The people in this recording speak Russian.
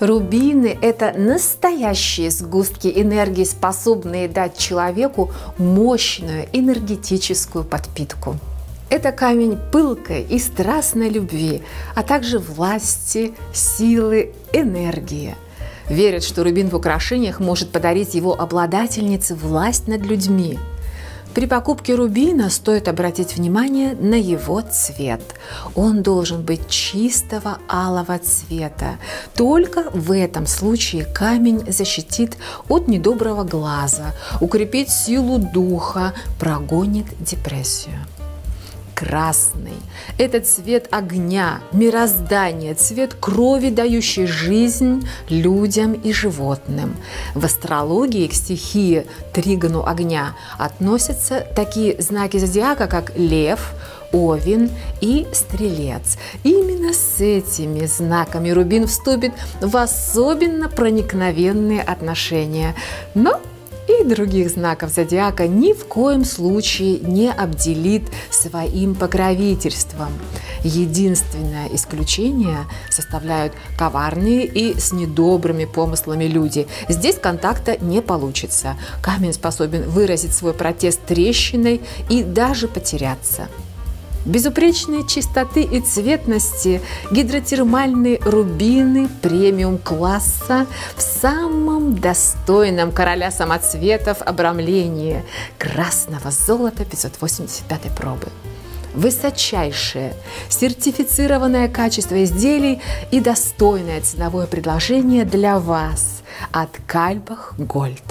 Рубины – это настоящие сгустки энергии, способные дать человеку мощную энергетическую подпитку. Это камень пылкой и страстной любви, а также власти, силы, энергии. Верят, что рубин в украшениях может подарить его обладательнице власть над людьми – при покупке рубина стоит обратить внимание на его цвет. Он должен быть чистого алого цвета. Только в этом случае камень защитит от недоброго глаза, укрепит силу духа, прогонит депрессию красный. Это цвет огня, мироздания, цвет крови, дающий жизнь людям и животным. В астрологии к стихии Тригану огня относятся такие знаки зодиака, как лев, Овен и Стрелец. Именно с этими знаками Рубин вступит в особенно проникновенные отношения. Но и других знаков зодиака ни в коем случае не обделит своим покровительством. Единственное исключение составляют коварные и с недобрыми помыслами люди. Здесь контакта не получится. Камень способен выразить свой протест трещиной и даже потеряться безупречной чистоты и цветности гидротермальные рубины премиум-класса в самом достойном короля самоцветов обрамлении красного золота 585 пробы высочайшее, сертифицированное качество изделий и достойное ценовое предложение для вас от Кальбах Гольд.